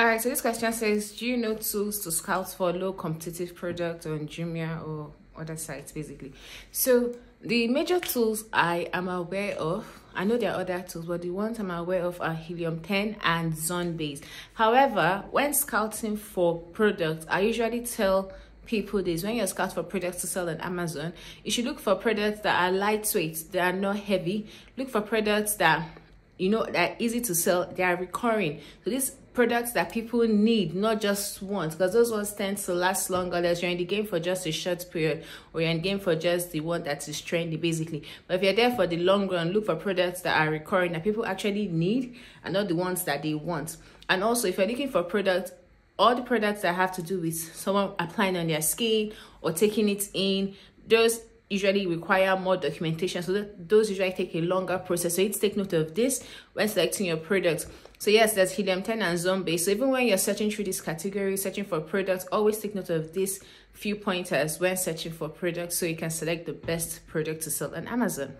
All right, so this question says, do you know tools to scout for low competitive products on Jumia or other sites, basically? So the major tools I am aware of, I know there are other tools, but the ones I'm aware of are Helium 10 and Zonbase. However, when scouting for products, I usually tell people this when you're scouting for products to sell on Amazon, you should look for products that are lightweight, that are not heavy. Look for products that you know that easy to sell, they are recurring. So these products that people need, not just want, because those ones tend to last longer unless you're in the game for just a short period or you're in the game for just the one that is trendy, basically. But if you're there for the long run, look for products that are recurring that people actually need and not the ones that they want. And also, if you're looking for products, all the products that have to do with someone applying on their skin or taking it in, those usually require more documentation. So that those usually take a longer process. So it's take note of this when selecting your product. So yes there's helium 10 and Zonbase so even when you're searching through this category searching for products always take note of these few pointers when searching for products so you can select the best product to sell on amazon